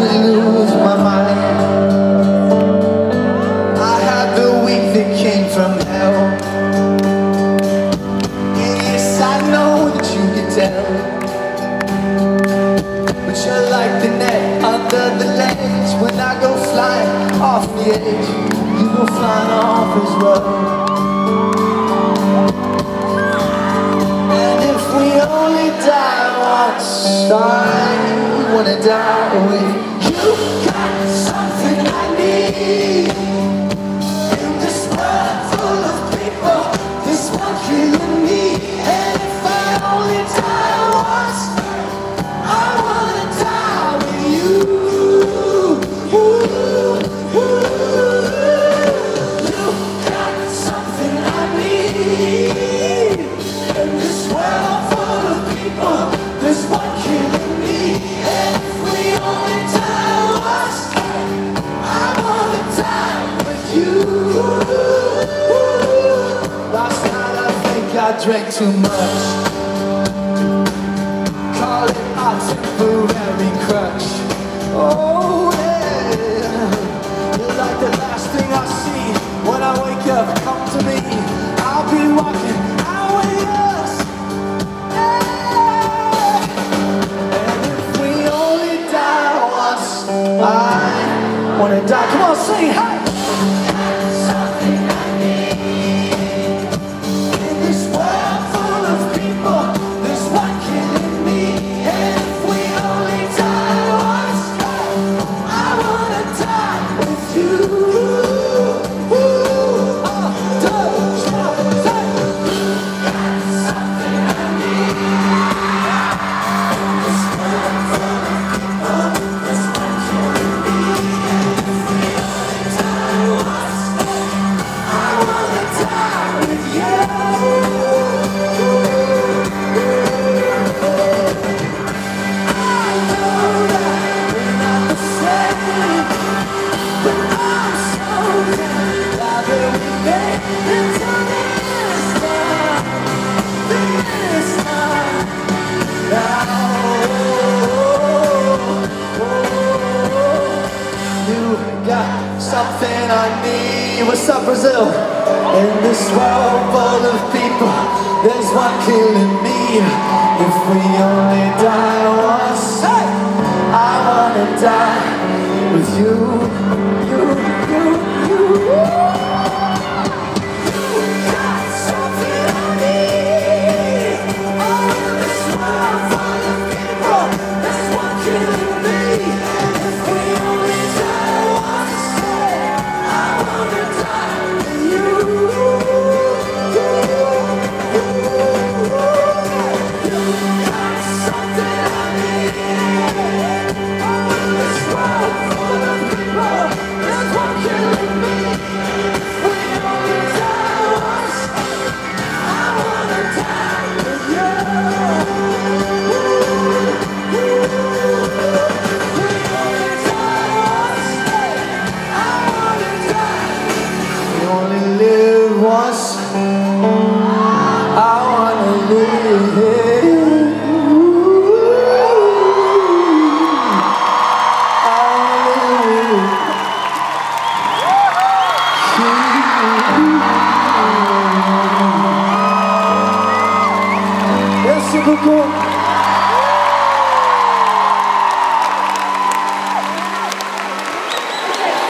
to lose my mind. I had the week that came from hell. Yes, I know that you can tell. But you're like the net under the ledge. When I go flying off the edge, you go flying off as well. You. Got something I need. Think I drank too much. Call it a temporary crush. Oh yeah, you're like the last thing I see when I wake up. Come to me, I'll be walking out. And if we only die once, I wanna die. Come on, sing, hey. Something I need. What's up, Brazil? In this world full of people, there's one killing me. If we only die once, I wanna die with you. すごく